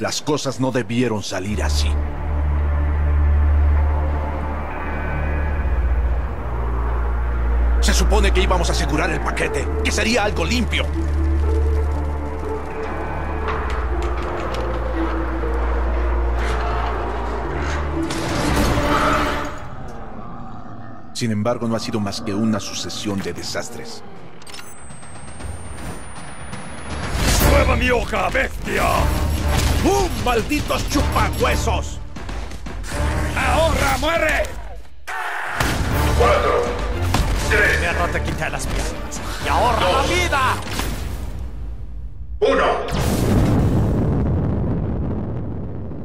Las cosas no debieron salir así. Se supone que íbamos a asegurar el paquete, que sería algo limpio. Sin embargo, no ha sido más que una sucesión de desastres. ¡Prueba mi hoja, bestia! ¡Uh, malditos chupahuesos! ¡Ahorra, muere! Cuatro. Tres. Te quité las piernas. ¡Y ahorra la vida! Uno.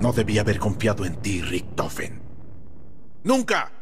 No debía haber confiado en ti, Rick Toffen. ¡Nunca!